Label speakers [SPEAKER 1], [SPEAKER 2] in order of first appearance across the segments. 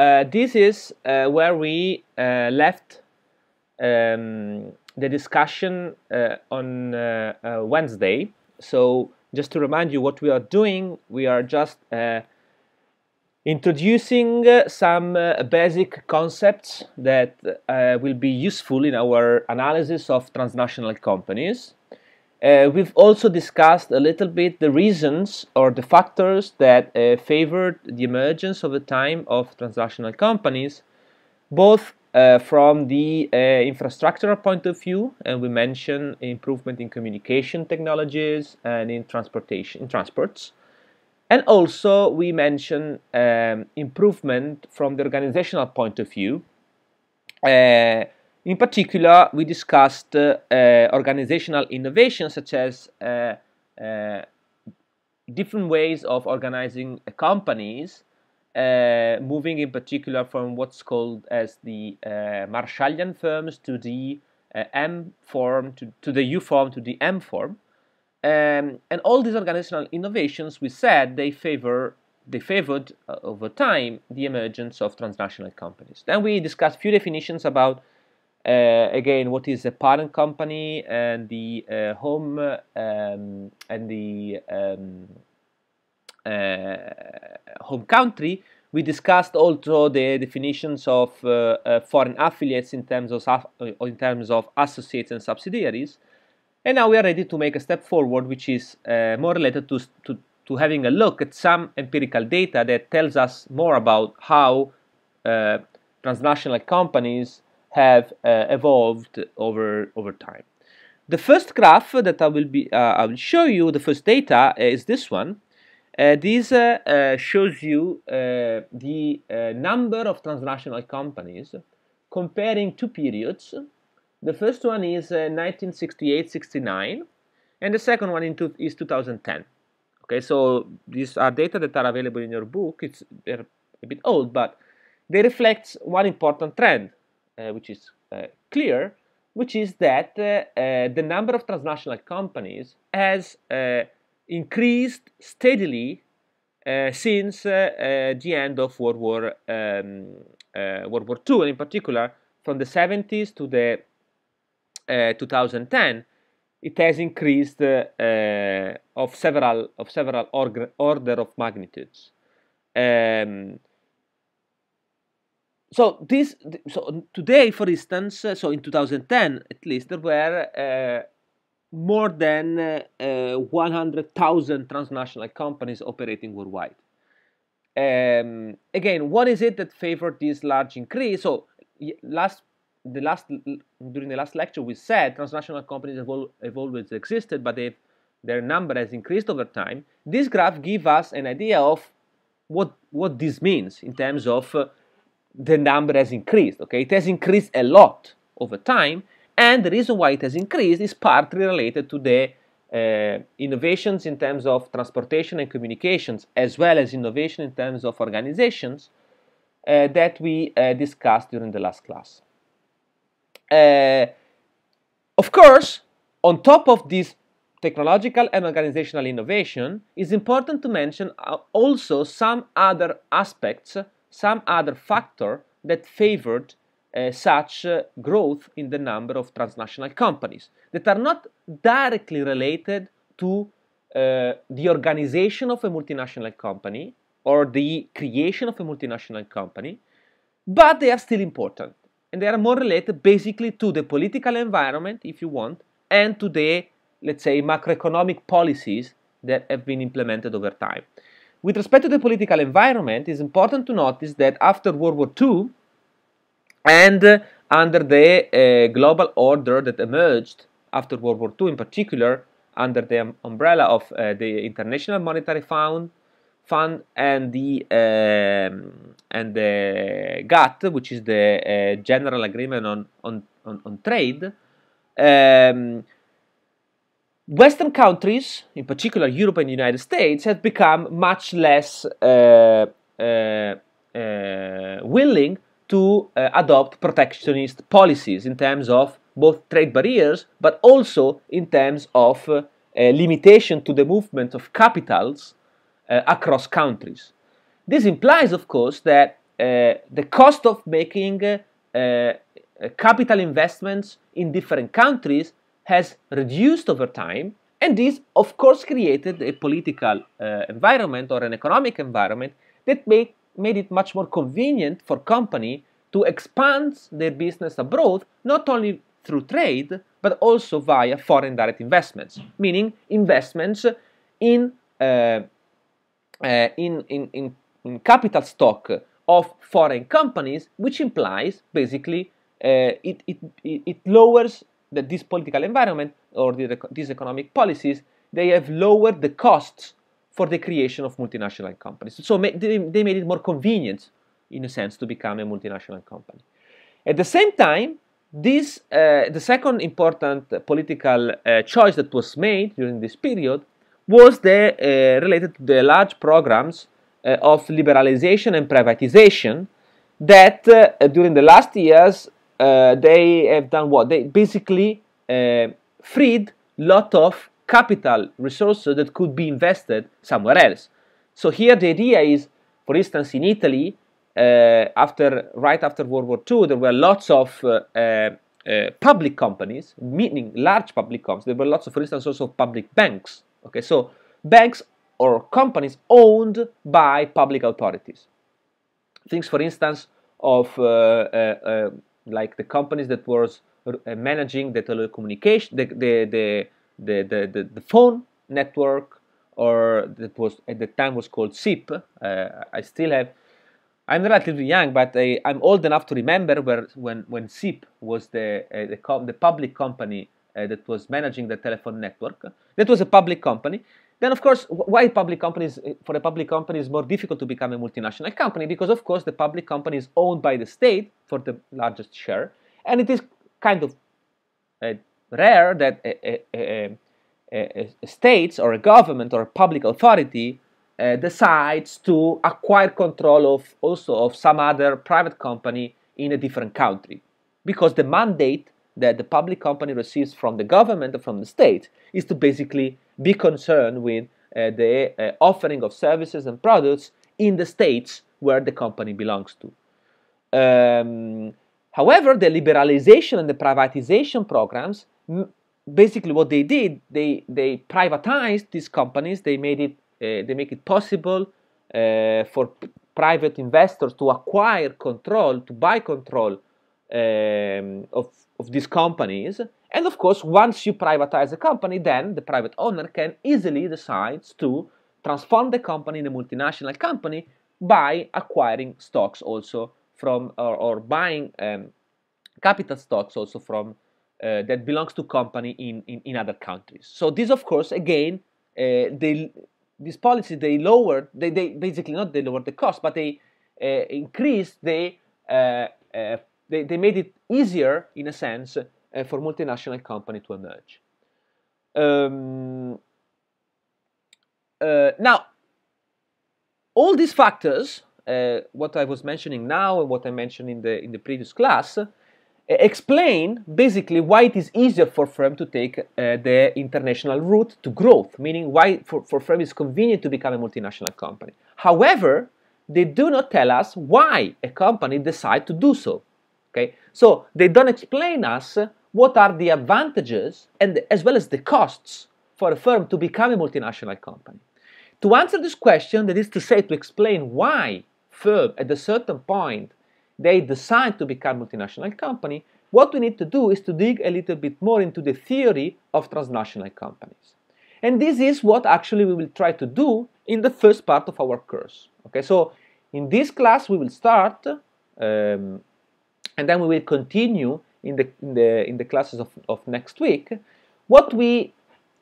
[SPEAKER 1] uh, this is uh, where we uh, left um, the discussion uh, on uh, uh, Wednesday. So just to remind you what we are doing, we are just introducing some basic concepts that will be useful in our analysis of transnational companies. Uh, we've also discussed a little bit the reasons or the factors that uh, favored the emergence of the time of transnational companies, both uh, from the uh, infrastructural point of view, and we mentioned improvement in communication technologies and in transportation, in transports, and also we mentioned um, improvement from the organizational point of view. In particular, we discussed uh, uh, organizational innovations such as uh, different ways of organizing companies, moving in particular from what's called as the Marshallian firms to the M form, to, to the U form, to the M form. Um, and all these organizational innovations, we said they favor they favored over time the emergence of transnational companies. Then we discussed few definitions about uh, again, what is a parent company and the uh, home um, and the um, uh, home country. We discussed also the definitions of uh, uh, foreign affiliates in terms of uh, in terms of associates and subsidiaries. And now we are ready to make a step forward, which is more related to, to, to having a look at some empirical data that tells us more about how transnational companies have uh, evolved over over time. The first graph that I will be uh, I will show you the first data is this one. Uh, this uh, uh, shows you uh, the number of transnational companies comparing two periods. The first one is 1968-69 and the second one two, is 2010. Okay, so these are data that are available in your book. It's they're a bit old, but they reflect one important trend uh, which is uh, clear, which is that uh, the number of transnational companies has increased steadily since the end of World War um, World War II, and in particular from the 70s to the 2010 it has increased uh, of several of several order of magnitudes. Um, so this so today for instance uh, so in 2010 at least there were uh, more than uh, 100,000 transnational companies operating worldwide. Um, again what is it that favored this large increase? So last the last during the last lecture we said transnational companies have, all, have always existed but their number has increased over time. This graph gives us an idea of what what this means in terms of uh, the number has increased. Okay, it has increased a lot over time, and the reason why it has increased is partly related to the uh, innovations in terms of transportation and communications, as well as innovation in terms of organizations uh, that we uh, discussed during the last class. Uh, of course, on top of this technological and organizational innovation, it's important to mention uh, also some other aspects some other factor that favored uh, such uh, growth in the number of transnational companies that are not directly related to uh, the organization of a multinational company or the creation of a multinational company, but they are still important. And they are more related basically to the political environment, if you want, and to the, let's say, macroeconomic policies that have been implemented over time. With respect to the political environment, it's important to notice that after World War II and uh, under the uh, global order that emerged after World War II, in particular under the um, umbrella of uh, the International Monetary Fund, Fund and the um, and the GATT, which is the uh, General Agreement on on on, on Trade. Um, Western countries, in particular Europe and the United States, have become much less uh, uh, uh, willing to uh, adopt protectionist policies in terms of both trade barriers, but also in terms of uh, limitation to the movement of capitals across countries. This implies, of course, that the cost of making capital investments in different countries has reduced over time, and this, of course, created a political uh, environment or an economic environment that make, made it much more convenient for company to expand their business abroad, not only through trade, but also via foreign direct investments, meaning investments in, uh, uh, in, in, in, in, capital stock of foreign companies, which implies basically uh, it, it, it lowers that this political environment or the, these economic policies, they have lowered the costs for the creation of multinational companies. So they, they made it more convenient, in a sense, to become a multinational company. At the same time, this, uh, the second important political uh, choice that was made during this period was the, uh, related to the large programs uh, of liberalization and privatization that uh, during the last years uh, they have done what? They basically freed lot of capital resources that could be invested somewhere else. So here the idea is, for instance, in Italy, uh, after right after World War II, there were lots of uh, uh, public companies, meaning large public companies. There were lots of, for instance, also public banks. Okay, so banks or companies owned by public authorities. Things, for instance, of uh, uh, uh, like the companies that was managing the telecommunication, the the, the the the the, phone network, or that was at the time was called SIP. I still have I'm relatively young, but I, am old enough to remember where, when, when SIP was the, uh, the, com- the, public company uh, that was managing the telephone network. That was a public company. Then, of course, why public companies, for a public company, is more difficult to become a multinational company? Because, of course, the public company is owned by the state for the largest share, and it is kind of uh, rare that a, a, a, a, states or a government or a public authority uh, decides to acquire control of also of some other private company in a different country. Because the mandate that the public company receives from the government or from the state is to basically be concerned with uh, the uh, offering of services and products in the states where the company belongs to. Um, however, the liberalization and the privatization programs, basically what they did, they, they privatized these companies, they made it uh, they make it possible uh, for private investors to acquire control, to buy control um, of, of these companies. And of course, once you privatize a company, then the private owner can easily decide to transform the company in a multinational company by acquiring stocks also from or, or buying um, capital stocks also from uh, that belongs to company in, in, in other countries. So this, of course, again, uh, they these policies they lowered they, they basically not they lowered the cost but they uh, increased the uh, uh, they, they made it easier in a sense uh, for multinational company to emerge um, uh, now all these factors uh, what I was mentioning now and what I mentioned in the in the previous class explain basically why it is easier for firm to take uh, the international route to growth, meaning why for, for firm it's convenient to become a multinational company. However, they do not tell us why a company decide to do so. Okay, so they don't explain us what are the advantages and as well as the costs for a firm to become a multinational company. To answer this question, that is to say, to explain why firm at a certain point they decide to become multinational company, what we need to do is to dig a little bit more into the theory of transnational companies. And this is what actually we will try to do in the first part of our course. Okay, so in this class we will start um, and then we will continue in the, in the, in the classes of, of next week. What we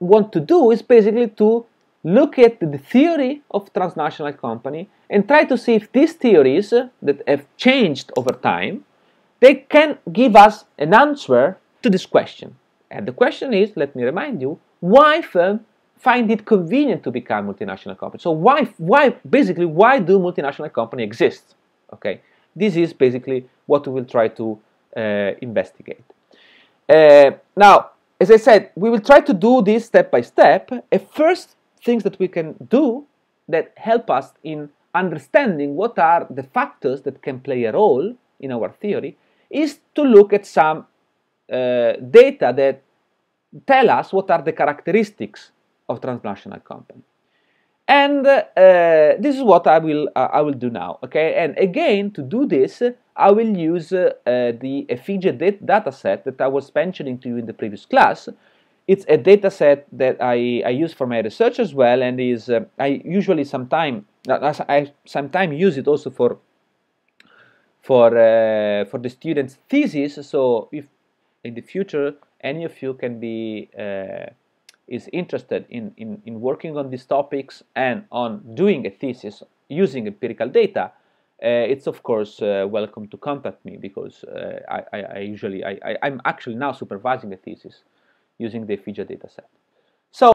[SPEAKER 1] want to do is basically to look at the theory of transnational company and try to see if these theories that have changed over time they can give us an answer to this question. And the question is let me remind you why firms find it convenient to become multinational companies so why why basically why do multinational companies exist? Okay this is basically what we will try to uh, investigate uh, now as i said we will try to do this step by step A first things that we can do that help us in understanding what are the factors that can play a role in our theory is to look at some uh, data that tell us what are the characteristics of transnational company. And uh, this is what I will uh, I will do now. Okay, and again to do this, I will use uh, the EFIGE data set that I was mentioning to you in the previous class. It's a data set that I, I use for my research as well, and is uh, I usually sometime I sometimes use it also for for uh, for the student's thesis. So if in the future any of you can be uh, is interested in, in, in working on these topics and on doing a thesis using empirical data, uh, it's of course uh, welcome to contact me because uh, I, I, I, usually I, I, am actually now supervising a thesis using the EFIGE dataset.